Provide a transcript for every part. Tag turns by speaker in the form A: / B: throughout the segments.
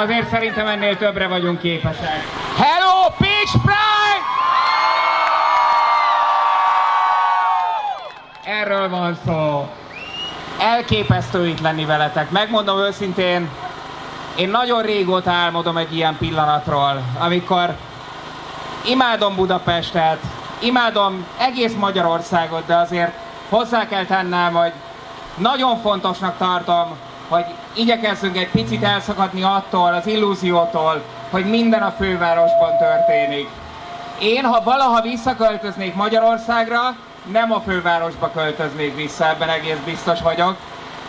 A: azért szerintem ennél többre vagyunk képesek. Hello, Peach Pride! Erről van szó. Elképesztő itt lenni veletek. Megmondom őszintén, én nagyon régóta álmodom egy ilyen pillanatról, amikor imádom Budapestet, imádom egész Magyarországot, de azért hozzá kell tennem, hogy nagyon fontosnak tartom, hogy igyekezzünk egy picit elszakadni attól, az illúziótól, hogy minden a fővárosban történik. Én, ha valaha visszaköltöznék Magyarországra, nem a fővárosba költöznék vissza, ebben egész biztos vagyok.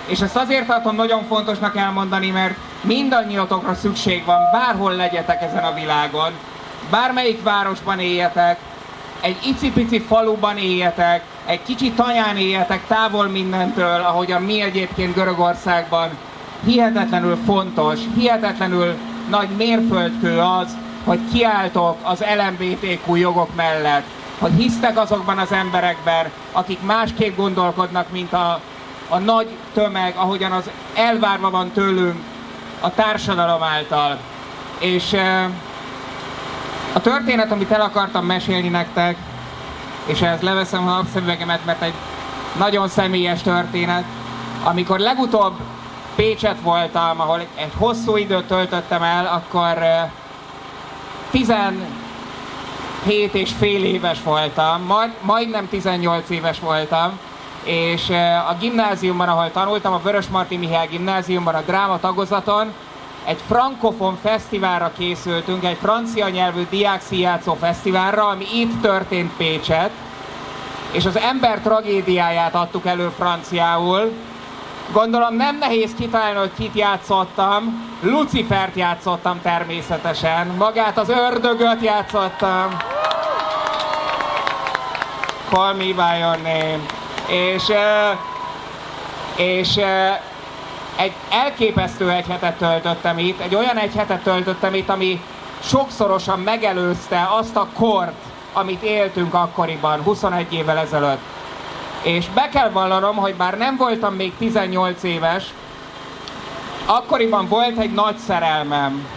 A: És ezt azért tartom nagyon fontosnak elmondani, mert mindannyiatokra szükség van, bárhol legyetek ezen a világon, bármelyik városban éljetek, egy icipici faluban éljetek, egy kicsi tanyán éljetek távol mindentől, ahogyan mi egyébként Görögországban. Hihetetlenül fontos, hihetetlenül nagy mérföldkő az, hogy kiálltok az LMBTQ jogok mellett, hogy hisztek azokban az emberekben, akik másképp gondolkodnak, mint a, a nagy tömeg, ahogyan az elvárva van tőlünk a társadalom által. És a történet, amit el akartam mesélni nektek, és ehhez leveszem a napszemüvegemet, mert egy nagyon személyes történet. Amikor legutóbb Pécset voltam, ahol egy hosszú időt töltöttem el, akkor 17 és fél éves voltam, majd, majdnem 18 éves voltam, és a gimnáziumban, ahol tanultam, a Vörös Marti Mihály gimnáziumban, a dráma tagozaton, egy frankofon fesztiválra készültünk, egy francia nyelvű diákszijátszó fesztiválra, ami itt történt Pécset, és az ember tragédiáját adtuk elő franciául. Gondolom nem nehéz kitalálni, hogy kit játszottam. Lucifert játszottam természetesen, magát az ördögöt játszottam. Call me by your name. És, és egy elképesztő egy hetet töltöttem itt, egy olyan egy hetet töltöttem itt, ami sokszorosan megelőzte azt a kort, amit éltünk akkoriban, 21 évvel ezelőtt. És be kell vallanom, hogy bár nem voltam még 18 éves, akkoriban volt egy nagy szerelmem.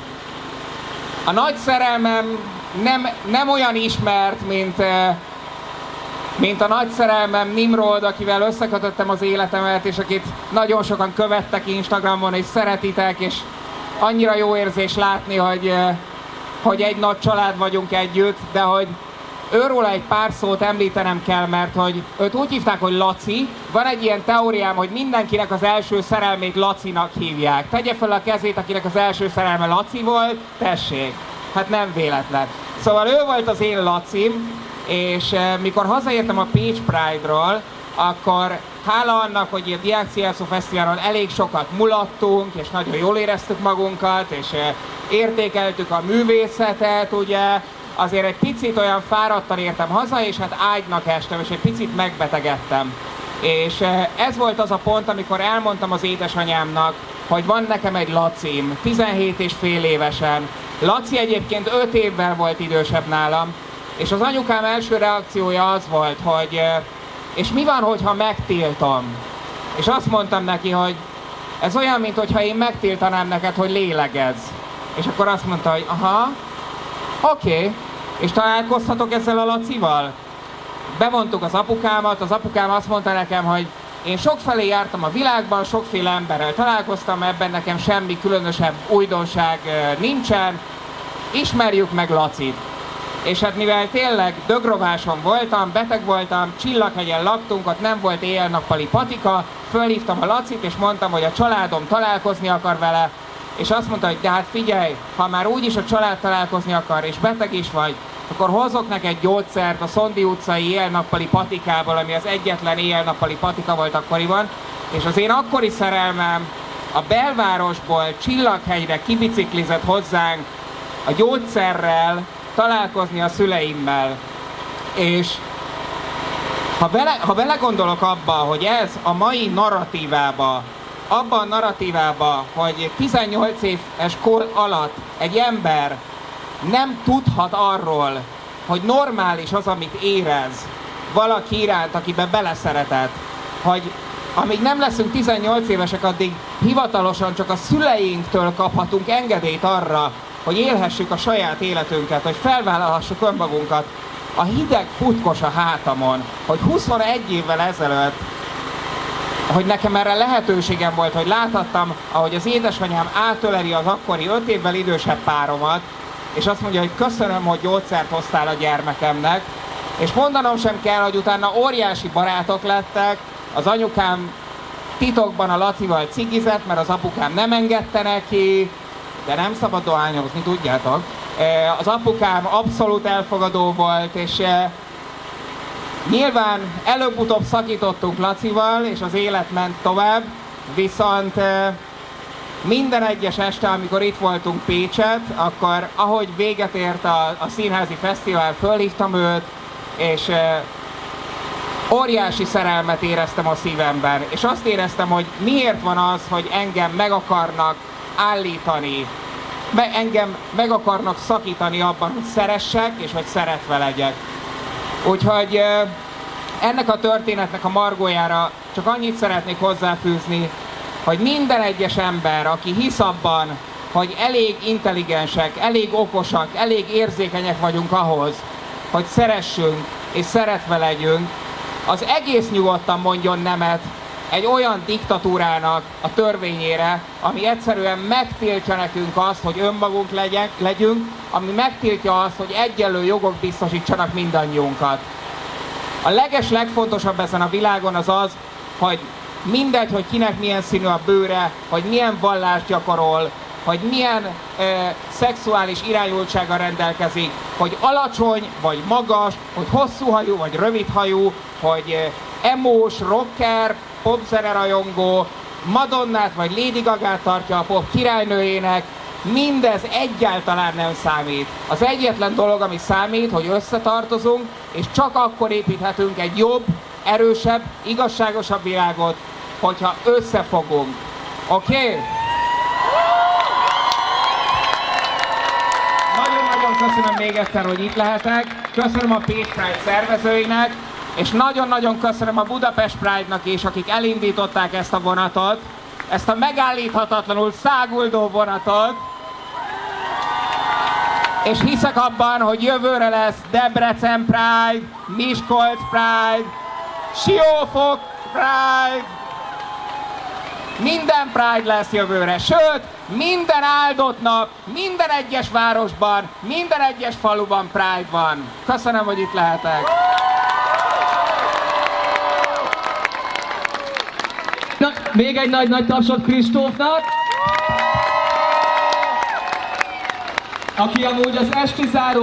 A: A nagy szerelmem nem, nem olyan ismert, mint mint a nagy szerelmem Nimrod, akivel összekötöttem az életemet, és akit nagyon sokan követtek Instagramon, és szeretitek, és annyira jó érzés látni, hogy, eh, hogy egy nagy család vagyunk együtt, de hogy őról egy pár szót említenem kell, mert hogy őt úgy hívták, hogy Laci. Van egy ilyen teóriám, hogy mindenkinek az első szerelmét Lacinak hívják. Tegye fel a kezét, akinek az első szerelme Laci volt, tessék. Hát nem véletlen. Szóval ő volt az én Lacim, és eh, mikor hazaértem a Pécs Pride-ról, akkor hála annak, hogy a Diák Sziászó Fesztiválon elég sokat mulattunk, és nagyon jól éreztük magunkat, és eh, értékeltük a művészetet, ugye, azért egy picit olyan fáradtan értem haza, és hát ágynak estem, és egy picit megbetegedtem. És eh, ez volt az a pont, amikor elmondtam az édesanyámnak, hogy van nekem egy lacim, 17 és fél évesen. Laci egyébként 5 évvel volt idősebb nálam, és az anyukám első reakciója az volt, hogy és mi van, hogyha megtiltom? És azt mondtam neki, hogy ez olyan, mintha én megtiltanám neked, hogy lélegez. És akkor azt mondta, hogy aha, oké, okay. és találkozhatok ezzel a Lacival? Bevontuk az apukámat, az apukám azt mondta nekem, hogy én sokfelé jártam a világban, sokféle emberrel találkoztam, ebben nekem semmi különösebb újdonság nincsen, ismerjük meg Lacit és hát mivel tényleg dögrováson voltam, beteg voltam, Csillaghegyen laktunk, ott nem volt éjjel-nappali patika, fölhívtam a Lacit, és mondtam, hogy a családom találkozni akar vele, és azt mondta, hogy de hát figyelj, ha már úgyis a család találkozni akar, és beteg is vagy, akkor hozok neked gyógyszert a Szondi utcai éjjel-nappali patikából, ami az egyetlen éjjel-nappali patika volt akkoriban, és az én akkori szerelmem a belvárosból Csillaghegyre kibiciklizett hozzánk a gyógyszerrel, találkozni a szüleimmel. És ha, bele, ha belegondolok abba, hogy ez a mai narratívába, abban a narratívába, hogy 18 éves kor alatt egy ember nem tudhat arról, hogy normális az, amit érez valaki iránt, akiben beleszeretett, hogy amíg nem leszünk 18 évesek, addig hivatalosan csak a szüleinktől kaphatunk engedélyt arra, hogy élhessük a saját életünket, hogy felvállalhassuk önmagunkat. A hideg futkos a hátamon, hogy 21 évvel ezelőtt hogy nekem erre lehetőségem volt, hogy láthattam, ahogy az édesanyám átöleli az akkori 5 évvel idősebb páromat, és azt mondja, hogy köszönöm, hogy gyógyszert hoztál a gyermekemnek, és mondanom sem kell, hogy utána óriási barátok lettek, az anyukám titokban a Lacival cigizett, mert az apukám nem engedte neki, de nem szabad dohányozni, tudjátok. E, az apukám abszolút elfogadó volt, és e, nyilván előbb-utóbb szakítottunk Lacival, és az élet ment tovább, viszont e, minden egyes este, amikor itt voltunk Pécset, akkor ahogy véget ért a, a színházi fesztivál, fölhívtam őt, és óriási szerelmet éreztem a szívemben, és azt éreztem, hogy miért van az, hogy engem meg akarnak állítani, me, engem meg akarnak szakítani abban, hogy szeressek, és hogy szeretve legyek. Úgyhogy ennek a történetnek a margójára csak annyit szeretnék hozzáfűzni, hogy minden egyes ember, aki hisz abban, hogy elég intelligensek, elég okosak, elég érzékenyek vagyunk ahhoz, hogy szeressünk és szeretve legyünk, az egész nyugodtan mondjon nemet egy olyan diktatúrának a törvényére, ami egyszerűen megtiltja nekünk azt, hogy önmagunk legyek, legyünk, ami megtiltja azt, hogy egyenlő jogok biztosítsanak mindannyiunkat. A leges legfontosabb ezen a világon az az, hogy mindegy, hogy kinek milyen színű a bőre, hogy milyen vallást gyakorol, hogy milyen e, szexuális irányultsága rendelkezik, hogy alacsony vagy magas, hogy hosszú hajú vagy rövid hajú, hogy e, emós, rocker, popzene rajongó, Madonnát vagy Lady Gaga tartja a pop királynőjének, mindez egyáltalán nem számít. Az egyetlen dolog, ami számít, hogy összetartozunk, és csak akkor építhetünk egy jobb, erősebb, igazságosabb világot, hogyha összefogunk. Oké? Okay? Nagyon-nagyon köszönöm még egyszer, hogy itt lehetek. Köszönöm a Page Pride szervezőinek, és nagyon-nagyon köszönöm a Budapest Pride-nak is, akik elindították ezt a vonatot, ezt a megállíthatatlanul száguldó vonatot, és hiszek abban, hogy jövőre lesz Debrecen Pride, Miskolc Pride, Siófok Pride, minden Pride lesz jövőre, sőt, minden áldott nap, minden egyes városban, minden egyes faluban Pride van. Köszönöm, hogy itt lehetek.
B: Még egy nagy-nagy tapsot Kristófnak, aki amúgy az esti záró